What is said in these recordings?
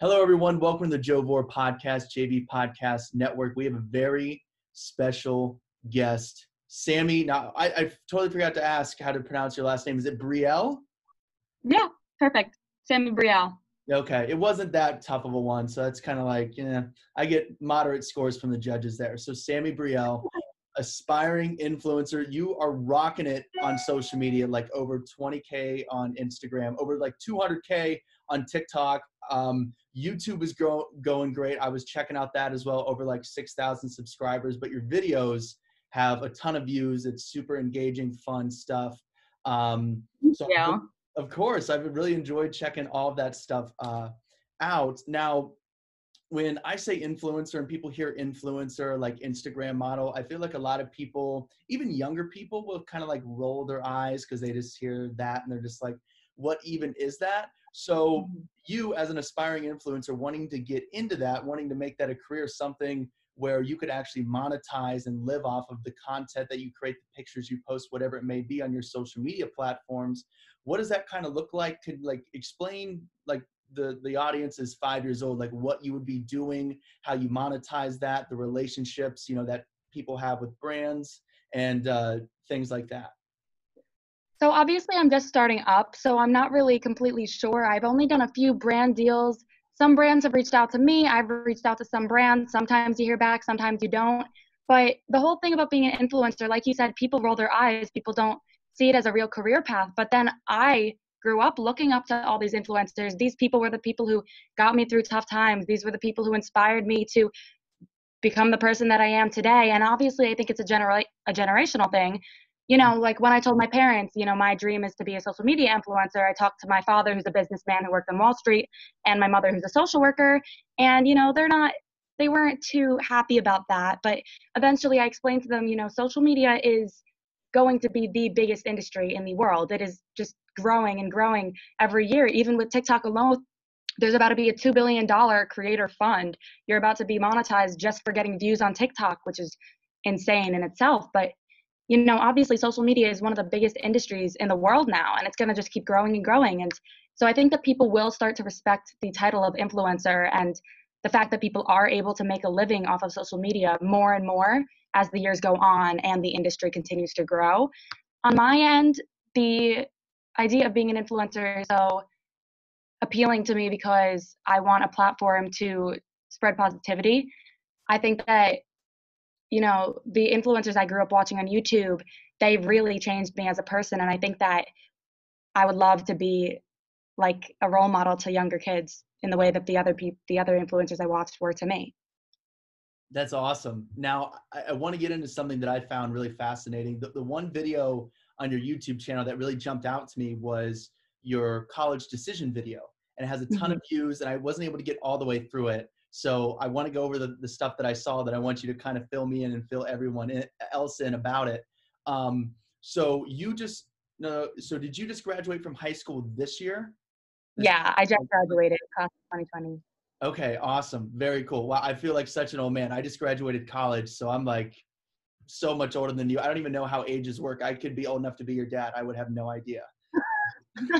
Hello, everyone. Welcome to the Joe Vore Podcast, JV Podcast Network. We have a very special guest, Sami. Now, I, I totally forgot to ask how to pronounce your last name. Is it Brielle? Yeah, perfect. Sami Brielle. Okay, it wasn't that tough of a one, so that's kind of like, yeah, I get moderate scores from the judges there. So, Sami Brielle, aspiring influencer, you are rocking it on social media, like over 20k on Instagram, over like 200k on TikTok. Um, YouTube is grow- going great. I was checking out that as well, over like 6,000 subscribers. But your videos have a ton of views. It's super engaging, fun stuff. Um, so yeah. Of course, I've really enjoyed checking all of that stuff uh, out. Now, when I say influencer and people hear influencer like Instagram model, I feel like a lot of people, even younger people, will kind of like roll their eyes because they just hear that and they're just like, what even is that? So, mm-hmm. you as an aspiring influencer wanting to get into that, wanting to make that a career, something where you could actually monetize and live off of the content that you create, the pictures you post, whatever it may be on your social media platforms. What does that kind of look like? Could like explain like the the audience is five years old, like what you would be doing, how you monetize that, the relationships you know that people have with brands, and uh, things like that. So obviously, I'm just starting up, so I'm not really completely sure. I've only done a few brand deals some brands have reached out to me. I've reached out to some brands. Sometimes you hear back, sometimes you don't. But the whole thing about being an influencer, like you said, people roll their eyes. People don't see it as a real career path. But then I grew up looking up to all these influencers. These people were the people who got me through tough times. These were the people who inspired me to become the person that I am today. And obviously, I think it's a, genera- a generational thing you know, like when I told my parents, you know, my dream is to be a social media influencer, I talked to my father, who's a businessman who worked on Wall Street, and my mother, who's a social worker. And, you know, they're not, they weren't too happy about that. But eventually I explained to them, you know, social media is going to be the biggest industry in the world. It is just growing and growing every year. Even with TikTok alone, there's about to be a $2 billion creator fund. You're about to be monetized just for getting views on TikTok, which is insane in itself. But you know, obviously social media is one of the biggest industries in the world now, and it's going to just keep growing and growing. And so I think that people will start to respect the title of influencer and the fact that people are able to make a living off of social media more and more as the years go on and the industry continues to grow. On my end, the idea of being an influencer is so appealing to me because I want a platform to spread positivity. I think that you know, the influencers I grew up watching on YouTube, they've really changed me as a person. And I think that I would love to be like a role model to younger kids in the way that the other people, the other influencers I watched were to me. That's awesome. Now, I, I want to get into something that I found really fascinating. The, the one video on your YouTube channel that really jumped out to me was your college decision video. And it has a ton mm-hmm. of views, and I wasn't able to get all the way through it. So I want to go over the, the stuff that I saw that I want you to kind of fill me in and fill everyone in, else in about it. Um, so you just, no, so did you just graduate from high school this year? yeah, I just graduated class 2020. Okay, awesome. Very cool. Wow, I feel like such an old man. I just graduated college, so I'm like so much older than you. I don't even know how ages work. I could be old enough to be your dad. I would have no idea.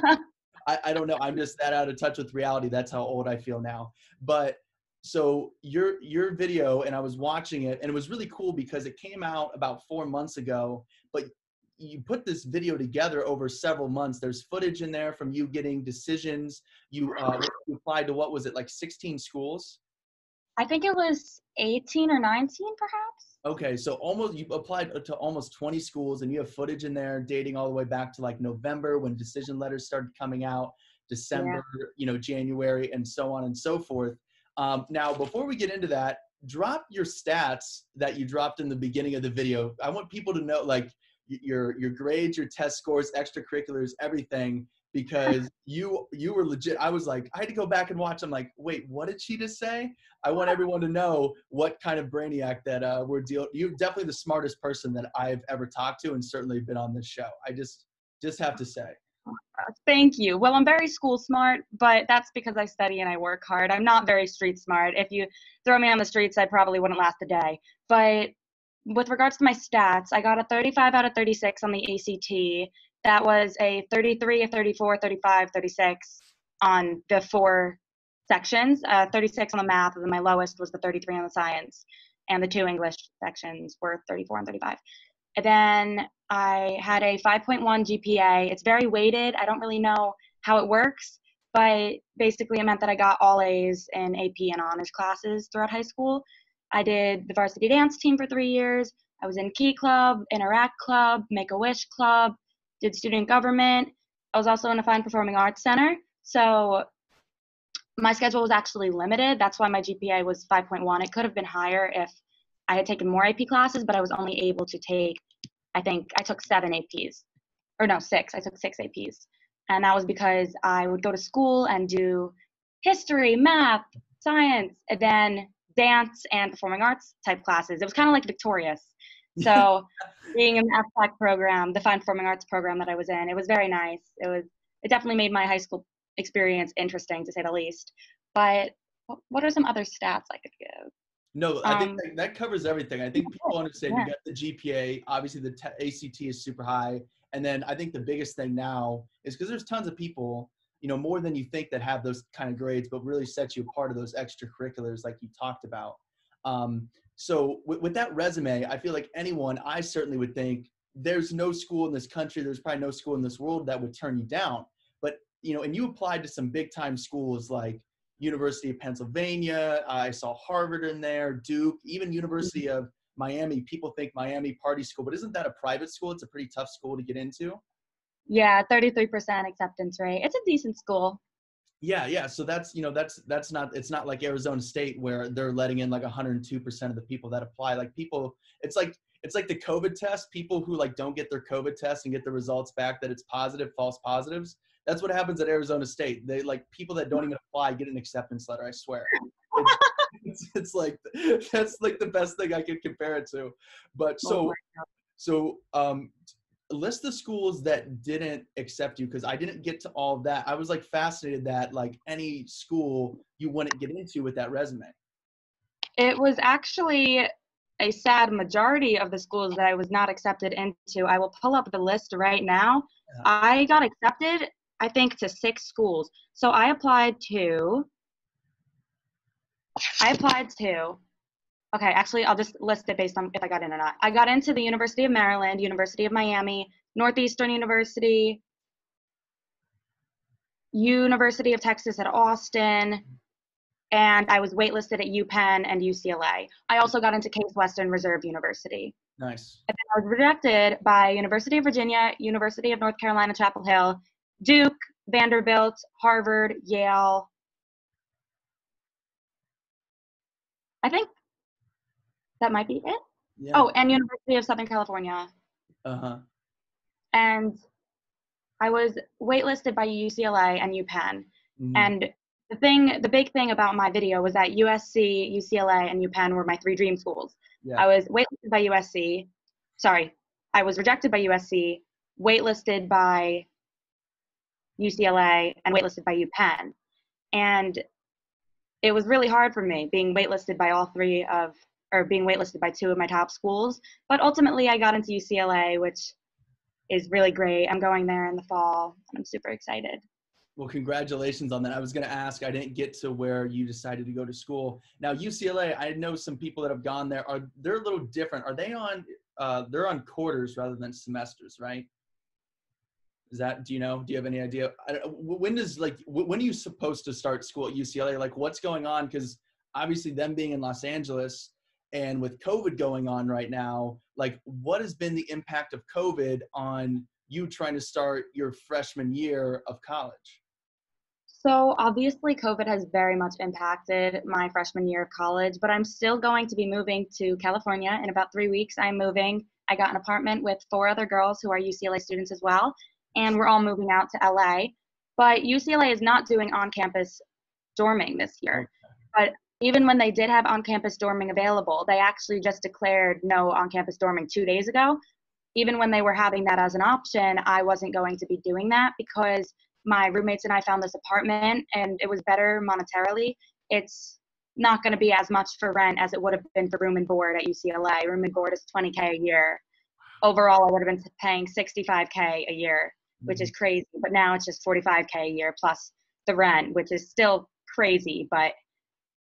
I, I don't know. I'm just that out of touch with reality. That's how old I feel now. But so your your video and i was watching it and it was really cool because it came out about four months ago but you put this video together over several months. There's footage in there from you getting decisions. You, uh, you applied to what was it like 16 schools? I think it was 18 or 19 perhaps. Okay so almost you applied to almost 20 schools and you have footage in there dating all the way back to like november when decision letters started coming out december yeah. you know january and so on and so forth um, now, before we get into that, drop your stats that you dropped in the beginning of the video. I want people to know like your your grades, your test scores, extracurriculars, everything because you you were legit. I was like, I had to go back and watch. I'm like, wait, what did she just say? I want everyone to know what kind of brainiac that uh, we're dealing. You're definitely the smartest person that I've ever talked to, and certainly been on this show. I just just have to say. Thank you. Well, I'm very school smart, but that's because I study and I work hard. I'm not very street smart. If you throw me on the streets, I probably wouldn't last a day. But with regards to my stats, I got a 35 out of 36 on the ACT. That was a 33, a 34, 35, 36 on the four sections, uh, 36 on the math, and then my lowest was the 33 on the science, and the two English sections were 34 and 35. Then I had a 5.1 GPA. It's very weighted. I don't really know how it works, but basically it meant that I got all A's in AP and honors classes throughout high school. I did the varsity dance team for three years. I was in Key Club, Interact Club, Make a Wish Club, did student government. I was also in a fine performing arts center. So my schedule was actually limited. That's why my GPA was 5.1. It could have been higher if I had taken more AP classes, but I was only able to take, I think I took seven APs, or no, six. I took six APs. And that was because I would go to school and do history, math, science, and then dance and performing arts type classes. It was kind of like Victorious. So being in the FPAC program, the fine performing arts program that I was in, it was very nice. It was it definitely made my high school experience interesting to say the least. But what are some other stats I could give? No, I think um, that, that, covers everything. I think people understand yeah. you got the GPA. Obviously, the t- ACT is super high, and then I think the biggest thing now is because there's tons of people, you know, more than you think that have those kind of grades, but really sets you apart of those extracurriculars like you talked about. Um, so with, with that resume, I feel like anyone, I certainly would think there's no school in this country, there's probably no school in this world that would turn you down. But you know, and you applied to some big time schools like University of Pennsylvania. I saw Harvard in there, Duke, even University of Miami. People think Miami party school, but isn't that a private school? It's a pretty tough school to get into. Yeah, 33% acceptance rate. It's a decent school. Yeah, yeah. So that's you know that's that's not it's not like Arizona State where they're letting in like 102 percent of the people that apply. Like people, it's like it's like the COVID test. People who like don't get their COVID test and get the results back that it's positive, false positives. That's what happens at Arizona State. They like people that don't even apply get an acceptance letter. I swear. It's, it's, it's like that's like the best thing I could compare it to. But so oh so um list the schools that didn't accept you because I didn't get to all of that. I was like fascinated that like any school you wouldn't get into with that resume. It was actually a sad majority of the schools that I was not accepted into. I will pull up the list right now. Yeah. I got accepted, I think, to six schools. So I applied to. I applied to Okay, actually, I'll just list it based on if I got in or not. I got into the University of Maryland, University of Miami, Northeastern University, University of Texas at Austin, and I was waitlisted at UPenn and UCLA. I also got into Case Western Reserve University. Nice. And I was rejected by University of Virginia, University of North Carolina, Chapel Hill, Duke, Vanderbilt, Harvard, Yale. I think that might be it. Yeah. Oh, and University of Southern California. Uh huh. And I was waitlisted by UCLA and UPenn. Mm-hmm. And the thing, the big thing about my video was that USC, UCLA, and UPenn were my three dream schools. Yeah. I was waitlisted by USC. Sorry, I was rejected by USC, waitlisted by UCLA, and waitlisted by UPenn. And it was really hard for me being waitlisted by all three of or being waitlisted by two of my top schools. But ultimately, I got into UCLA, which is really great. I'm going there in the fall, and I'm super excited. Well, congratulations on that. I was going to ask, I didn't get to where you decided to go to school. Now, UCLA, I know some people that have gone there. Are they're a little different? Are they on? Uh, they're on quarters rather than semesters, right? Is that? Do you know? Do you have any idea? when does like when are you supposed to start school at UCLA? Like, what's going on? Because obviously, them being in Los Angeles, and with covid going on right now like what has been the impact of covid on you trying to start your freshman year of college so obviously covid has very much impacted my freshman year of college but i'm still going to be moving to california in about three weeks i'm moving i got an apartment with four other girls who are ucla students as well and we're all moving out to la but ucla is not doing on-campus dorming this year but even when they did have on-campus dorming available, they actually just declared no on-campus dorming two days ago. Even when they were having that as an option, I wasn't going to be doing that because my roommates and I found this apartment and it was better monetarily. It's not going to be as much for rent as it would have been for room and board at UCLA. Room and board is 20k a year. Overall, I would have been paying 65k a year, which is mm-hmm. crazy. But now it's just 45k a year plus the rent, which is still crazy, but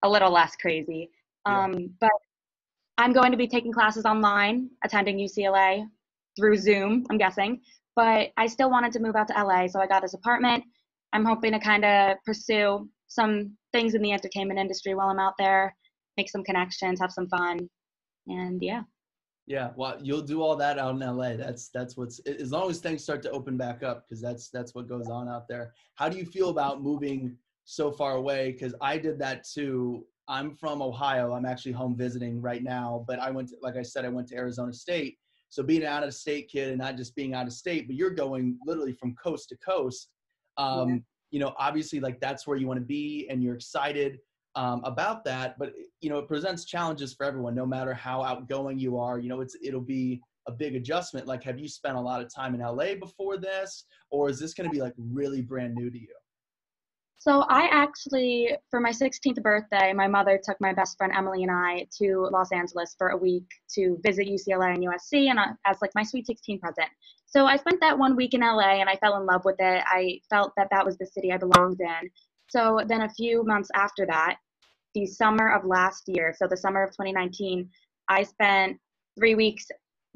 a little less crazy. Um, yeah. But I'm going to be taking classes online, attending UCLA through Zoom, I'm guessing. But I still wanted to move out to LA, so I got this apartment. I'm hoping to kind of pursue some things in the entertainment industry while I'm out there, make some connections, have some fun, and yeah. Yeah, well, you'll do all that out in LA. That's that's what's as long as things start to open back up because that's that's what goes on out there. How do you feel about moving so far away? Because I did that too. I'm from Ohio. I'm actually home visiting right now, but I went to, like I said, I went to Arizona State. So being an out of state kid and not just being out of state, but you're going literally from coast to coast. Um, yeah. You know, obviously, like that's where you want to be, and you're excited um, about that. But you know, it presents challenges for everyone, no matter how outgoing you are. You know, it's it'll be a big adjustment. Like, have you spent a lot of time in LA before this, or is this going to be like really brand new to you? So I actually, for my 16th birthday, my mother took my best friend Emily and I to Los Angeles for a week to visit UCLA and USC, and uh, as like my sweet 16 present. So I spent that one week in LA, and I fell in love with it. I felt that that was the city I belonged in. So then a few months after that, the summer of last year, so the summer of 2019, I spent three weeks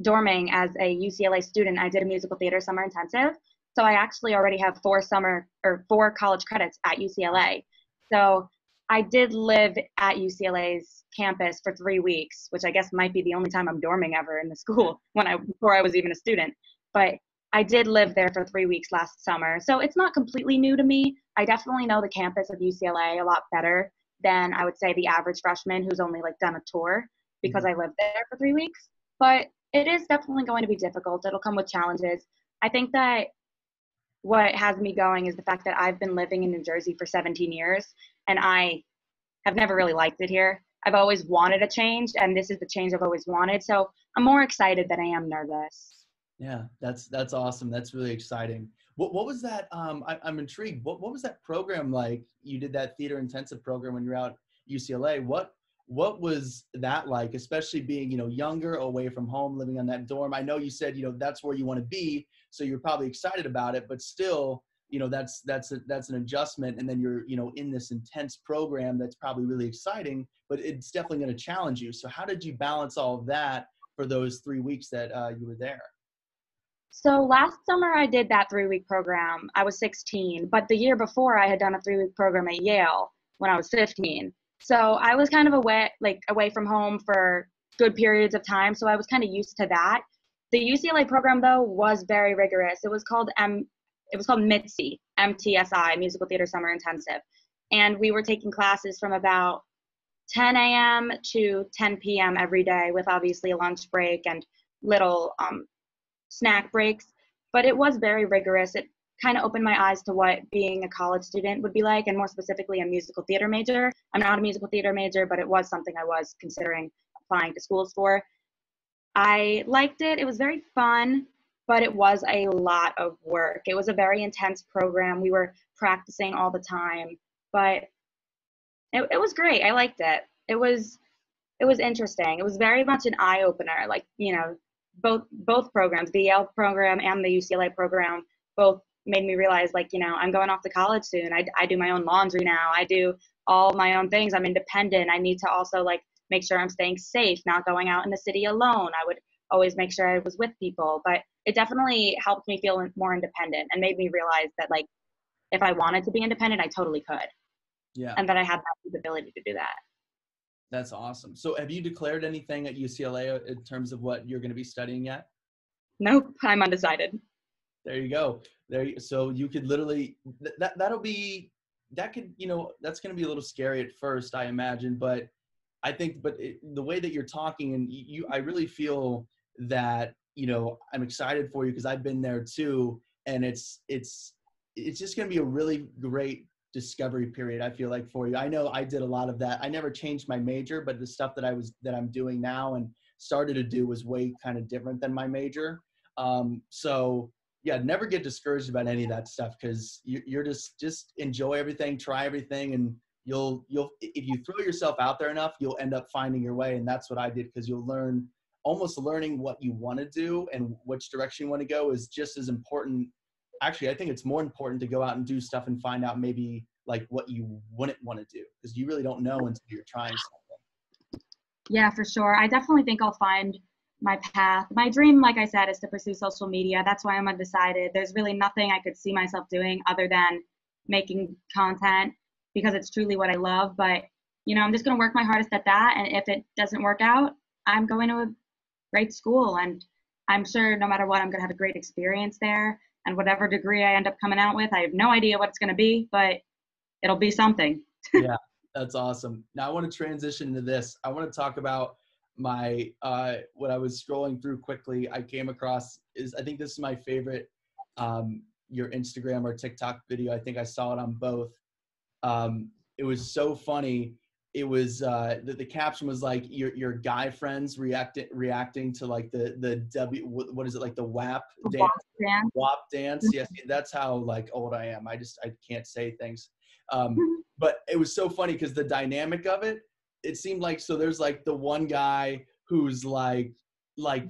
dorming as a UCLA student. I did a musical theater summer intensive. So I actually already have four summer or four college credits at UCLA. So I did live at UCLA's campus for three weeks, which I guess might be the only time I'm dorming ever in the school when I before I was even a student. But I did live there for three weeks last summer. So it's not completely new to me. I definitely know the campus of UCLA a lot better than I would say the average freshman who's only like done a tour because mm-hmm. I lived there for three weeks. But it is definitely going to be difficult. It'll come with challenges. I think that what has me going is the fact that I've been living in New Jersey for 17 years and I have never really liked it here. I've always wanted a change and this is the change I've always wanted. So I'm more excited than I am nervous. Yeah, that's that's awesome. That's really exciting. What what was that? Um, I, am intrigued. What what was that program like? You did that theater intensive program when you're out UCLA. What what was that like? Especially being you know younger, away from home, living on that dorm. I know you said you know that's where you want to be, so you're probably excited about it. But still, you know that's that's a, that's an adjustment, and then you're you know in this intense program that's probably really exciting, but it's definitely going to challenge you. So how did you balance all of that for those three weeks that uh, you were there? So last summer I did that three week program. I was 16, but the year before I had done a three week program at Yale when I was 15. So I was kind of away, like away from home for good periods of time. So I was kind of used to that. The UCLA program though was very rigorous. It was called M, it was called MTSI, MTSI, Musical Theater Summer Intensive, and we were taking classes from about 10 a.m. to 10 p.m. every day, with obviously a lunch break and little um, snack breaks, but it was very rigorous. It kind of opened my eyes to what being a college student would be like, and more specifically, a musical theater major. I'm not a musical theater major, but it was something I was considering applying to schools for. I liked it. It was very fun, but it was a lot of work. It was a very intense program. We were practicing all the time, but it, it was great. I liked it. It was it was interesting. It was very much an eye opener. Like you know, both both programs, the Yale program and the UCLA program, both made me realize like you know I'm going off to college soon. I I do my own laundry now. I do all my own things. I'm independent. I need to also like make sure I'm staying safe, not going out in the city alone. I would always make sure I was with people, but it definitely helped me feel more independent and made me realize that like if I wanted to be independent, I totally could. Yeah. And that I had that ability to do that. That's awesome. So have you declared anything at UCLA uh, in terms of what you're going to be studying yet? Nope, I'm undecided. There you go. There you, so you could literally that that'll be that could, you know, that's going to be a little scary at first, I imagine, but I think but it, the way that you're talking and you I really feel that, you know, I'm excited for you because I've been there too and it's it's it's just going to be a really great discovery period i feel like for you. I know i did a lot of that. I never changed my major but the stuff that i was that i'm doing now and started to do was way kind of different than my major. Um, so yeah never get discouraged about any of that stuff because you, you're just just enjoy everything try everything and you'll you'll if you throw yourself out there enough you'll end up finding your way and that's what i did because you'll learn almost learning what you want to do and which direction you want to go is just as important actually i think it's more important to go out and do stuff and find out maybe like what you wouldn't want to do because you really don't know until you're trying something. Yeah, for sure. I definitely think I'll find my path. My dream, like I said, is to pursue social media. That's why I'm undecided. There's really nothing I could see myself doing other than making content because it's truly what I love. But, you know, I'm just going to work my hardest at that. And if it doesn't work out, I'm going to a great school. And I'm sure no matter what, I'm going to have a great experience there. And whatever degree I end up coming out with, I have no idea what it's going to be, but it'll be something. yeah, that's awesome. Now I want to transition to this. I want to talk about my uh when I was scrolling through quickly, I came across is I think this is my favorite um your Instagram or TikTok video. I think I saw it on both. Um it was so funny. It was uh the, the caption was like your your guy friends reacting reacting to like the the W what is it like the WAP dance WAP dance. Yes, that's how like old I am. I just I can't say things. Um, but it was so funny because the dynamic of it, it seemed like so there's like the one guy who's like like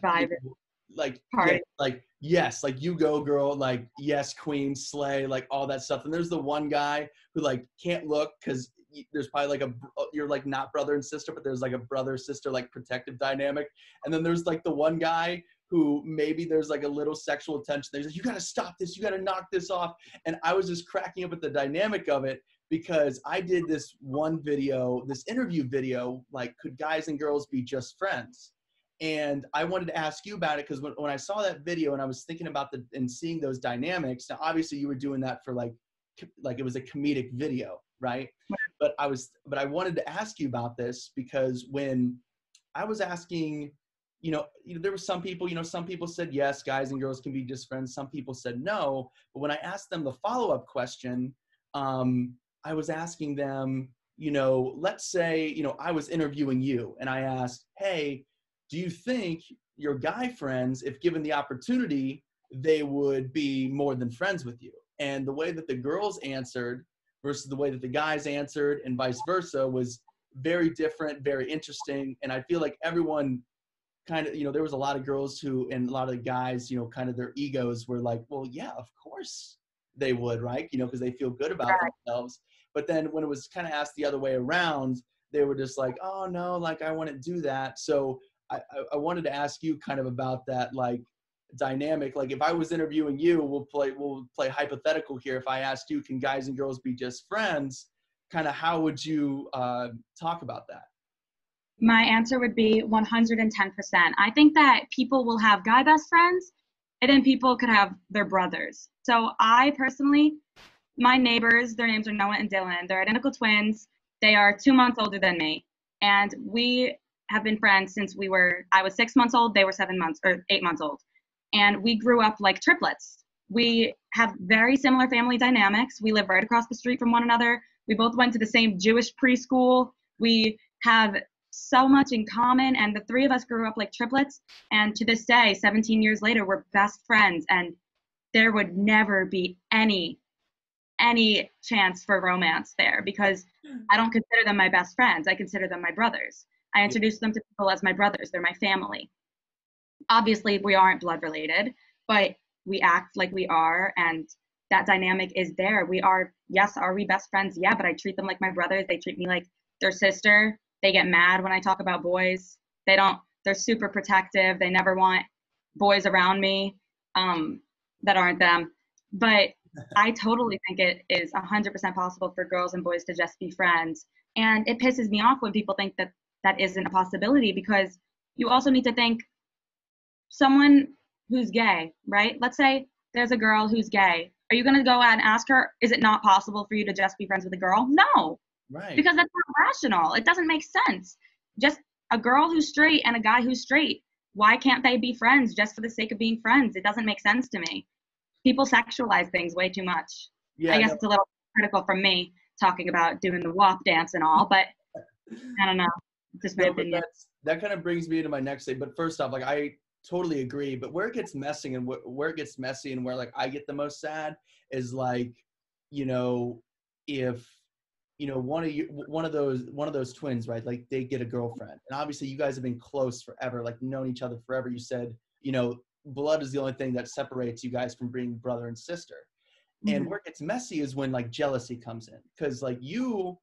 like yeah, like yes like you go girl like yes queen slay like all that stuff and there's the one guy who like can't look because there's probably like a uh, you're like not brother and sister but there's like a brother sister like protective dynamic. And then there's like the one guy who maybe there's like a little sexual tension. There's like you got to stop this you got to knock this off. And i was just cracking up at the dynamic of it because I did this one video, this interview video, like, could guys and girls be just friends? And I wanted to ask you about it because when, when I saw that video and I was thinking about the and seeing those dynamics, now obviously you were doing that for like, like it was a comedic video, right? But I was, but I wanted to ask you about this because when I was asking, you know, you know, there were some people, you know, some people said yes, guys and girls can be just friends. Some people said no. But when I asked them the follow up question, um, I was asking them, you know, let's say, you know, I was interviewing you and I asked, hey, do you think your guy friends, if given the opportunity, they would be more than friends with you? And the way that the girls answered versus the way that the guys answered and vice versa was very different, very interesting. And I feel like everyone kind of, you know, there was a lot of girls who, and a lot of the guys, you know, kind of their egos were like, well, yeah, of course they would, right? You know, because they feel good about right. themselves. But then when it was kind of asked the other way around, they were just like, oh no, like I wouldn't do that. So I, I wanted to ask you kind of about that, like dynamic. Like if I was interviewing you, we'll play we'll play hypothetical here. If I asked you, can guys and girls be just friends? Kind of how would you uh, talk about that? My answer would be 110%. I think that people will have guy best friends, and then people could have their brothers. So I personally my neighbors, their names are Noah and Dylan. They're identical twins. They are two months older than me. And we have been friends since we were, I was six months old, they were seven months or eight months old. And we grew up like triplets. We have very similar family dynamics. We live right across the street from one another. We both went to the same Jewish preschool. We have so much in common. And the three of us grew up like triplets. And to this day, 17 years later, we're best friends. And there would never be any any chance for romance there because I don't consider them my best friends. I consider them my brothers. I introduce them to people as my brothers. They're my family. Obviously, we aren't blood related, but we act like we are, and that dynamic is there. We are, yes, are we best friends? Yeah, but I treat them like my brothers. They treat me like their sister. They get mad when I talk about boys. They don't, they're super protective. They never want boys around me um, that aren't them. But I totally think it is 100% possible for girls and boys to just be friends. And it pisses me off when people think that that isn't a possibility because you also need to think someone who's gay, right? Let's say there's a girl who's gay. Are you going to go out and ask her, is it not possible for you to just be friends with a girl? No. Right. Because that's not rational. It doesn't make sense. Just a girl who's straight and a guy who's straight. Why can't they be friends just for the sake of being friends? It doesn't make sense to me people sexualize things way too much. Yeah, I guess no. it's a little critical from me talking about doing the WAP dance and all, but I don't know. Just my no, opinion. that kind of brings me into my next thing. But first off, like I totally agree. But where it gets messy and wh- where it gets messy and where like I get the most sad is like, you know, if you know one of you one of those one of those twins right like they get a girlfriend and obviously you guys have been close forever like known each other forever you said you know blood is the only thing that separates you guys from being brother and sister. and mm-hmm. where it gets messy is when like jealousy comes in because like you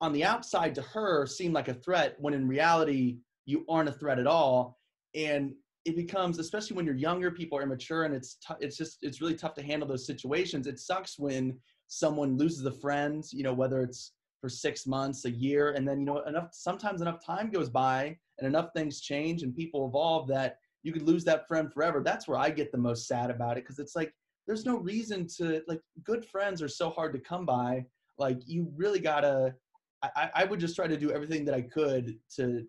on the outside to her seem like a threat when in reality you aren't a threat at all and it becomes especially when you're younger people are immature and it's t- it's just it's really tough to handle those situations. It sucks when someone loses a friend you know whether it's for six months a year and then you know enough sometimes enough time goes by and enough things change and people evolve that you could lose that friend forever. That's where i get the most sad about it because it's like there's no reason to like good friends are so hard to come by. Like you really gotta I, I would just try to do everything that I could to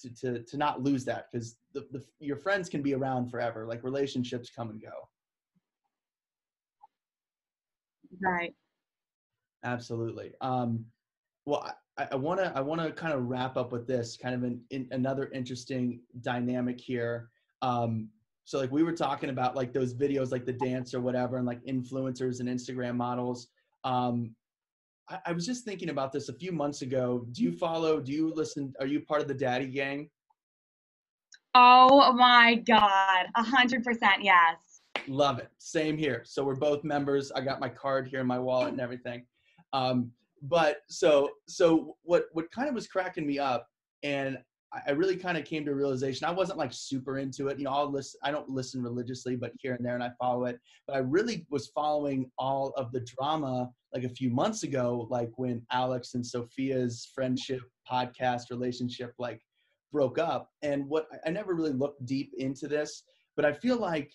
to to, to not lose that because the, the your friends can be around forever. Like relationships come and go. Right. Absolutely. Um, well, I want to I want to kind of wrap up with this kind of an, in, another interesting dynamic here. Um, so like we were talking about like those videos like the dance or whatever and like influencers and Instagram models. Um, I, I was just thinking about this a few months ago. Do you follow? Do you listen? Are you part of the Daddy Gang? Oh my God, a hundred percent, yes. Love it. Same here. So we're both members. I got my card here in my wallet and everything. Um, but so so what what kind of was cracking me up, and I really kind of came to a realization. I wasn't like super into it. You know, I'll listen. I don't listen religiously, but here and there, and I follow it. But I really was following all of the drama like a few months ago, like when Alex and Sophia's friendship, podcast, relationship, like broke up. And what I never really looked deep into this, but I feel like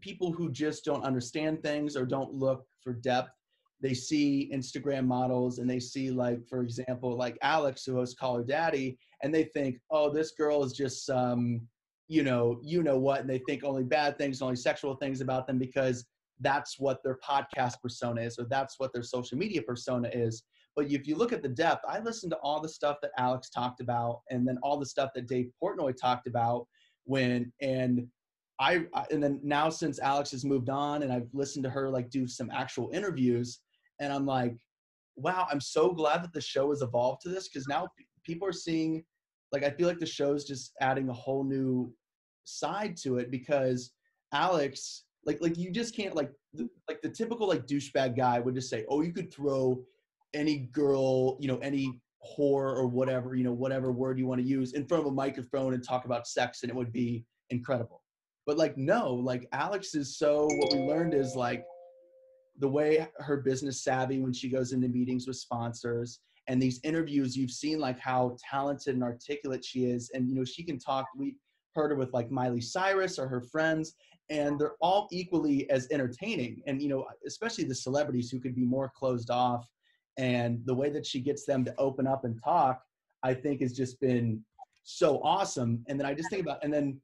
people who just don't understand things or don't look for depth they see Instagram models and they see like, for example, like Alex who hosts Call Her Daddy, and they think, oh, this girl is just um, you know, you know what, and they think only bad things, only sexual things about them because that's what their podcast persona is, or that's what their social media persona is. But if you look at the depth, I listened to all the stuff that Alex talked about, and then all the stuff that Dave Portnoy talked about when and I and then now since Alex has moved on and I've listened to her like do some actual interviews, and I'm like, wow, I'm so glad that the show has evolved to this because now people are seeing, like, I feel like the show's just adding a whole new side to it because Alex, like, like you just can't like, the, like the typical like douchebag guy would just say, oh, you could throw any girl, you know, any whore or whatever, you know, whatever word you want to use in front of a microphone and talk about sex and it would be incredible. But like, no, like Alex is so, what we learned is like, the way her business savvy when she goes into meetings with sponsors and these interviews you've seen like how talented and articulate she is and you know she can talk we heard her with like miley cyrus or her friends and they're all equally as entertaining and you know especially the celebrities who could be more closed off and the way that she gets them to open up and talk i think has just been so awesome and then i just think about and then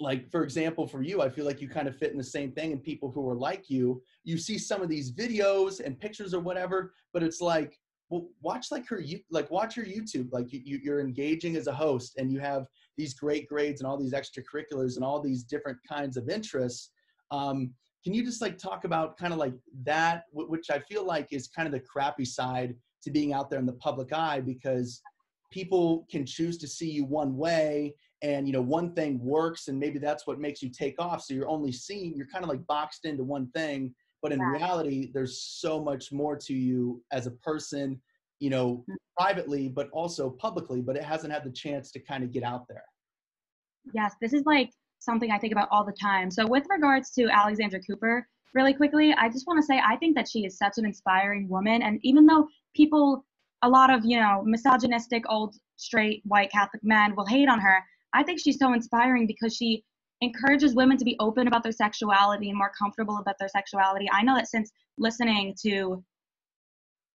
like for example for you i feel like you kind of fit in the same thing and people who are like you you see some of these videos and pictures or whatever but it's like well watch like her you like watch her youtube like you, you, are engaging as a host and you have these great grades and all these extracurriculars and all these different kinds of interests um, can you just like talk about kind of like that which i feel like is kind of the crappy side to being out there in the public eye because people can choose to see you one way and you know one thing works and maybe that's what makes you take off. So you're only seeing you're kind of like boxed into one thing but in yeah. reality there's so much more to you as a person you know mm-hmm. privately but also publicly but it hasn't had the chance to kind of get out there yes this is like something i think about all the time so with regards to alexandra cooper really quickly i just want to say i think that she is such an inspiring woman and even though people a lot of you know misogynistic old straight white catholic men will hate on her I think she's so inspiring because she encourages women to be open about their sexuality and more comfortable about their sexuality. I know that since listening to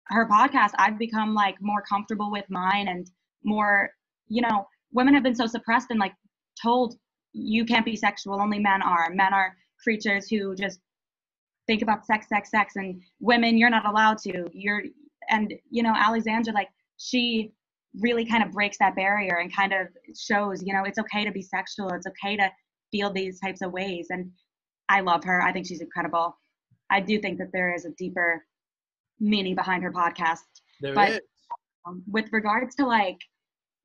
her podcast, I've become like more comfortable with mine and more, you know, women have been so suppressed and like told you can't be sexual, only men are. Men are creatures who just think about sex, sex, sex, and women, you're not allowed to. You're, and you know, Alexandra, like she really kind of breaks that barrier and kind of shows, you know, it's okay to be sexual. It's okay to feel these types of ways. And I love her. I think she's incredible. I do think that there is a deeper meaning behind her podcast. There but, is. Um, with regards to like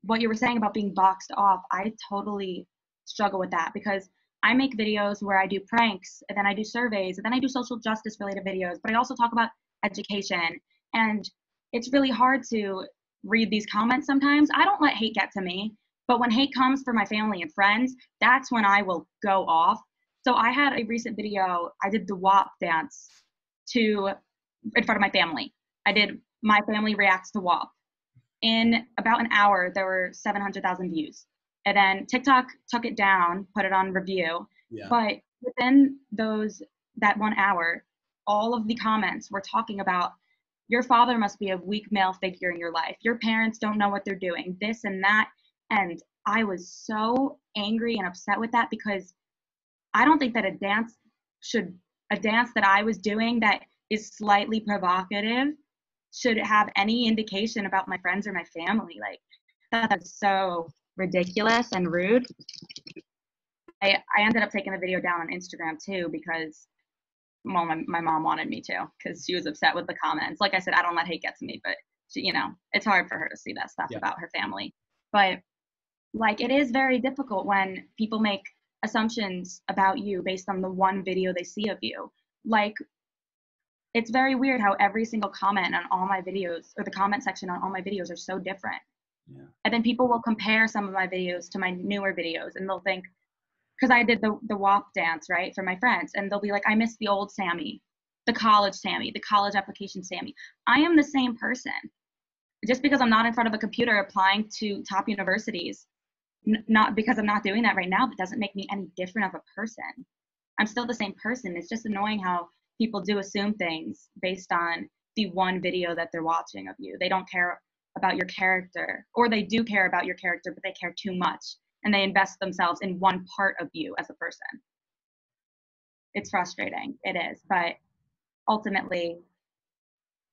what you were saying about being boxed off, I totally struggle with that because I make videos where I do pranks and then I do surveys and then I do social justice related videos, but I also talk about education. And it's really hard to read these comments sometimes. I don't let hate get to me, but when hate comes for my family and friends, that's when I will go off. So I had a recent video, I did the WAP dance to in front of my family. I did my family reacts to WAP. In about an hour, there were 700,000 views. And then TikTok took it down, put it on review. Yeah. But within those that one hour, all of the comments were talking about your father must be a weak male figure in your life. Your parents don't know what they're doing, this and that. And I was so angry and upset with that because I don't think that a dance should, a dance that I was doing that is slightly provocative should have any indication about my friends or my family. Like, that's so ridiculous and rude. I, I ended up taking the video down on Instagram too because well, my, my mom wanted me to because she was upset with the comments. Like I said, I don't let hate get to me, but she, you know, it's hard for her to see that stuff yeah. about her family. But like, it is very difficult when people make assumptions about you based on the one video they see of you. Like, it's very weird how every single comment on all my videos or the comment section on all my videos are so different. Yeah. And then people will compare some of my videos to my newer videos and they'll think, because I did the, the WAP dance, right, for my friends, and they'll be like, I miss the old Sami, the college Sami, the college application Sami. I am the same person. Just because I'm not in front of a computer applying to top universities, n- not because I'm not doing that right now, but doesn't make me any different of a person. I'm still the same person. It's just annoying how people do assume things based on the one video that they're watching of you. They don't care about your character, or they do care about your character, but they care too much and they invest themselves in one part of you as a person. It's frustrating, it is, but ultimately,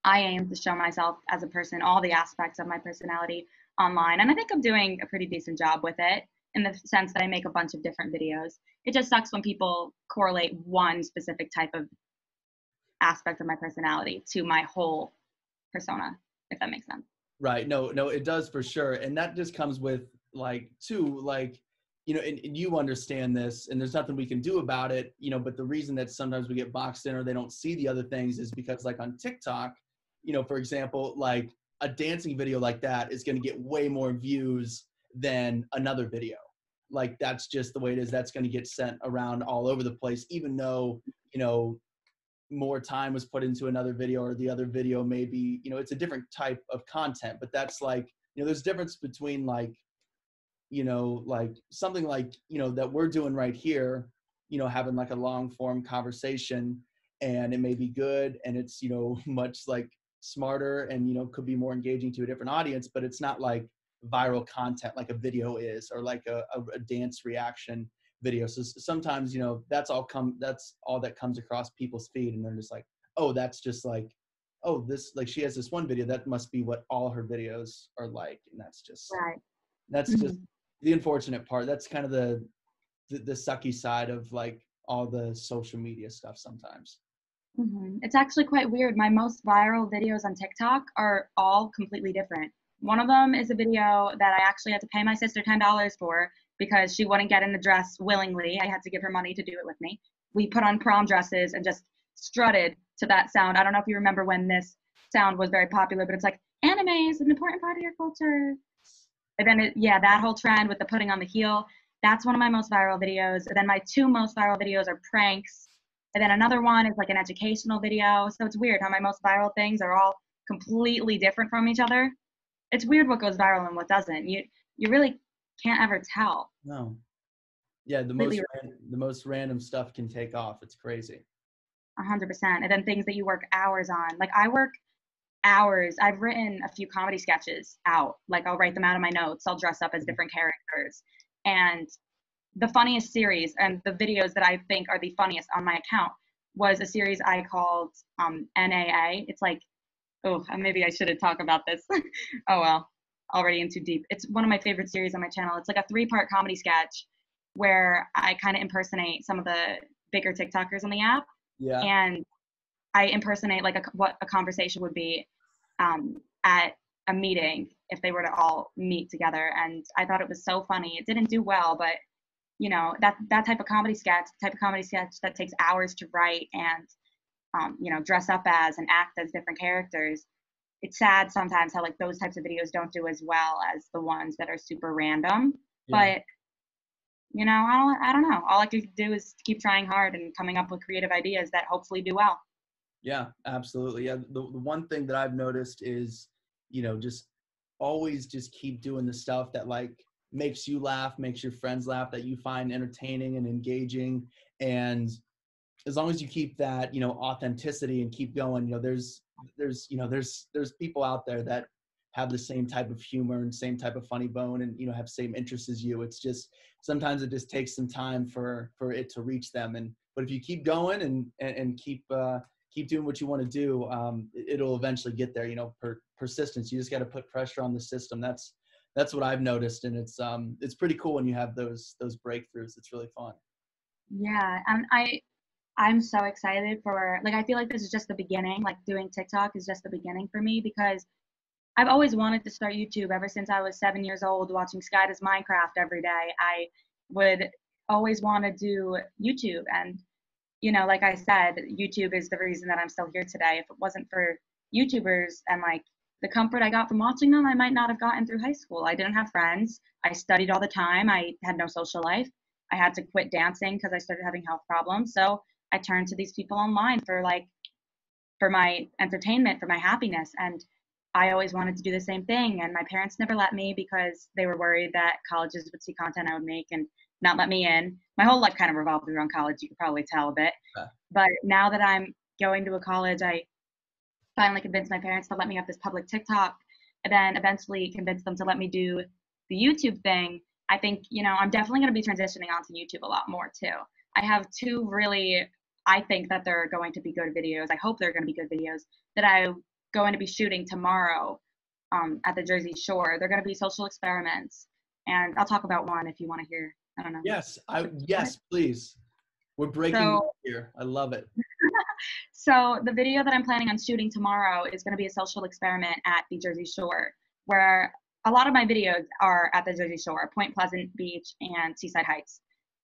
I aim to show myself as a person, all the aspects of my personality online. And I think I'm doing a pretty decent job with it in the sense that I make a bunch of different videos. It just sucks when people correlate one specific type of aspect of my personality to my whole persona, if that makes sense. Right. No, no, it does for sure. And that just comes with like too like you know and, and, you understand this and there's nothing we can do about it you know but the reason that sometimes we get boxed in or they don't see the other things is because like on tiktok you know for example like a dancing video like that is going to get way more views than another video. Like that's just the way it is. That's going to get sent around all over the place even though you know more time was put into another video or the other video maybe you know it's a different type of content. But that's like you know there's difference between like you know, like something like, you know, that we're doing right here, you know, having like a long form conversation and it may be good and it's, you know, much like smarter and, you know, could be more engaging to a different audience, but it's not like viral content like a video is or like a, a, a dance reaction video. So sometimes, you know, that's all come, that's all that comes across people's feed and they're just like, oh, that's just like, oh, this, like she has this one video, that must be what all her videos are like. And that's just, right. that's mm-hmm. just the unfortunate part. That's kind of the, the, the sucky side of like all the social media stuff sometimes. Mm-hmm. It's actually quite weird. My most viral videos on TikTok are all completely different. One of them is a video that I actually had to pay my sister $10 for because she wouldn't get in the dress willingly. I had to give her money to do it with me. We put on prom dresses and just strutted to that sound. I don't know if you remember when this sound was very popular, but it's like anime is an important part of your culture. And then, it, yeah, that whole trend with the putting on the heel, that's one of my most viral videos. And then my two most viral videos are pranks. And then another one is like an educational video. So it's weird how my most viral things are all completely different from each other. It's weird what goes viral and what doesn't. You you really can't ever tell. No. Yeah, the most ran, the most random stuff can take off. It's crazy. A hundred percent. And then things that you work hours on. Like I work hours. I've written a few comedy sketches out. Like I'll write them out of my notes. I'll dress up as mm-hmm. different characters. And the funniest series and the videos that I think are the funniest on my account was a series I called um, NAA. It's like, oh, maybe I shouldn't talk about this. oh well, already in too deep. It's one of my favorite series on my channel. It's like a three-part comedy sketch where I kind of impersonate some of the bigger TikTokers on the app. Yeah. And I impersonate like a, what a conversation would be um, at a meeting if they were to all meet together. And I thought it was so funny. It didn't do well, but you know that that type of comedy sketch type of comedy sketch that takes hours to write and um, you know dress up as and act as different characters it's sad sometimes how like those types of videos don't do as well as the ones that are super random. Yeah. but you know I don't, I don't know. All i could do is keep trying hard and coming up with creative ideas that hopefully do well. Yeah absolutely. Yeah the, the one thing that i've noticed is you know just always just keep doing the stuff that like makes you laugh, makes your friends laugh, that you find entertaining and engaging. And as long as you keep that, you know, authenticity and keep going, you know, there's there's you know there's there's people out there that have the same type of humor and same type of funny bone and you know have same interests as you. It's just sometimes it just takes some time for for it to reach them. And but if you keep going and and, and keep uh keep doing what you want to do um it'll eventually get there you know per persistence. You just got to put pressure on the system. That's that's what I've noticed, and it's um it's pretty cool when you have those those breakthroughs. It's really fun. Yeah, and I I'm so excited for like I feel like this is just the beginning. Like doing TikTok is just the beginning for me because I've always wanted to start YouTube ever since I was seven years old, watching Sky does Minecraft every day. I would always want to do YouTube, and you know, like I said, YouTube is the reason that I'm still here today. If it wasn't for YouTubers and like the comfort I got from watching them, I might not have gotten through high school. I didn't have friends. I studied all the time. I had no social life. I had to quit dancing because I started having health problems. So I turned to these people online for like, for my entertainment, for my happiness. And I always wanted to do the same thing. And my parents never let me because they were worried that colleges would see content I would make and not let me in. My whole life kind of revolved around college. You could probably tell a bit. Yeah. But now that I'm going to a college, I finally convinced my parents to let me have this public TikTok, and then eventually convinced them to let me do the YouTube thing. I think, you know, I'm definitely going to be transitioning onto YouTube a lot more too. I have two really, I think that they're going to be good videos. I hope they're going to be good videos that I'm going to be shooting tomorrow um, at the Jersey Shore. They're going to be social experiments. And I'll talk about one if you want to hear. I don't know. Yes, I yes, please. We're breaking so, here. I love it. so the video that I'm planning on shooting tomorrow is going to be a social experiment at the Jersey Shore, where a lot of my videos are at the Jersey Shore, Point Pleasant Beach and Seaside Heights.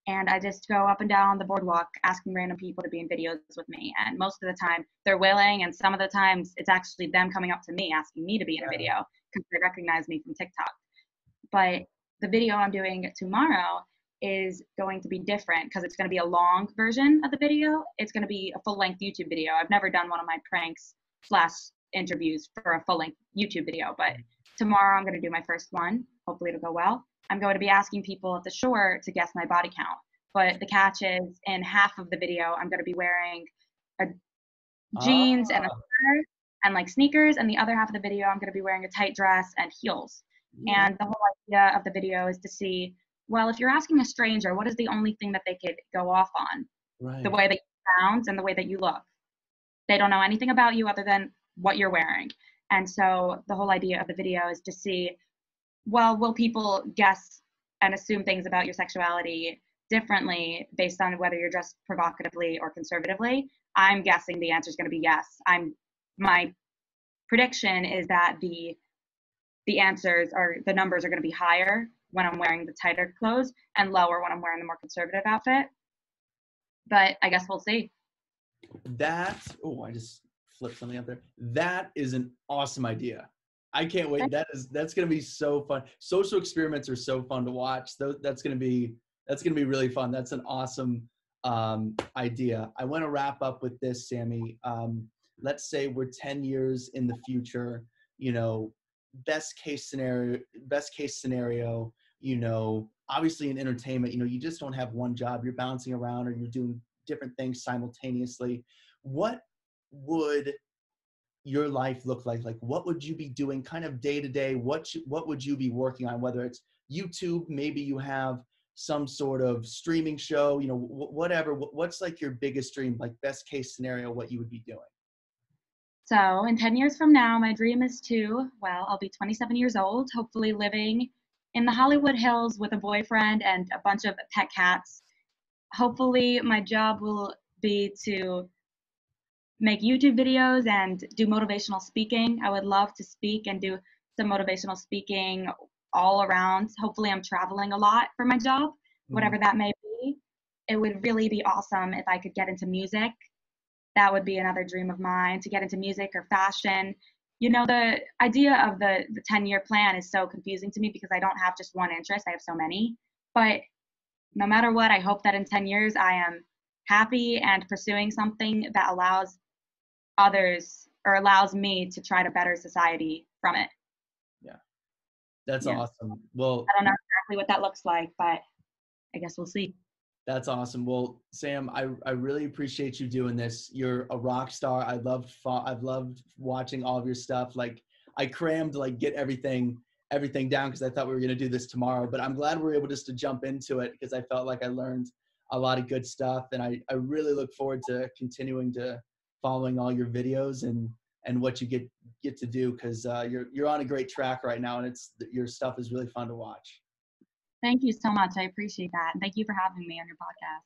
And I just go up and down the boardwalk asking random people to be in videos with me. And most of the time they're willing, and some of the times it's actually them coming up to me asking me to be in a video because they recognize me from TikTok. But the video I'm doing tomorrow is going to be different because it's going to be a long version of the video. It's going to be a full length YouTube video. I've never done one of my pranks slash interviews for a full length YouTube video, but tomorrow I'm going to do my first one. Hopefully it'll go well. I'm going to be asking people at the shore to guess my body count. But the catch is in half of the video, I'm going to be wearing a jeans and a ah. sweater and like sneakers. And the other half of the video, I'm going to be wearing a tight dress and heels. Yeah. And the whole idea of the video is to see well, if you're asking a stranger, what is the only thing that they could go off on? Right. The way that you sound and the way that you look. They don't know anything about you other than what you're wearing. And so the whole idea of the video is to see, well, will people guess and assume things about your sexuality differently based on whether you're dressed provocatively or conservatively? I'm guessing the answer is going to be yes. I'm my prediction is that the the answers are the numbers are going to be higher when I'm wearing the tighter clothes and lower when I'm wearing the more conservative outfit. But I guess we'll see. That, oh, I just flipped something up there. That is an awesome idea. I can't wait. That is that's gonna be so fun. Social experiments are so fun to watch. That's gonna be that's gonna be really fun. That's an awesome um, idea. I want to wrap up with this, Sami. Um, let's say we're 10 years in the future. You know, best case scenario. Best case scenario you know obviously in entertainment you know you just don't have one job you're bouncing around or you're doing different things simultaneously. What would your life look like? Like what would you be doing kind of day to day? What what would you be working on? Whether it's youtube maybe you have some sort of streaming show you know whatever what's like your biggest dream like best case scenario what you would be doing? So in 10 years from now my dream is to well i'll be 27 years old hopefully living in the Hollywood Hills with a boyfriend and a bunch of pet cats. Hopefully, my job will be to make YouTube videos and do motivational speaking. I would love to speak and do some motivational speaking all around. Hopefully, I'm traveling a lot for my job. Mm-hmm. whatever that may be. It would really be awesome if I could get into music. That would be another dream of mine to get into music or fashion. You know, the idea of the, the 10 year plan is so confusing to me because I don't have just one interest, I have so many. But no matter what, I hope that in 10 years I am happy and pursuing something that allows others or allows me to try to better society from it. Yeah. That's yeah. awesome. Well, I don't know exactly what that looks like, but I guess we'll see. That's awesome. Well, Sam, I, I really appreciate you doing this. You're a rock star. I loved I've loved watching all of your stuff. Like I crammed like get everything everything down because I thought we were going to do this tomorrow. But I'm glad we are able just to jump into it because I felt like I learned a lot of good stuff, and I I really look forward to continuing to following all your videos and and what you get get to do because uh, you're you're on a great track right now, and it's your stuff is really fun to watch. Thank you so much. I appreciate that. And thank you for having me on your podcast.